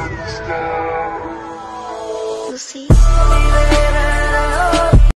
understand.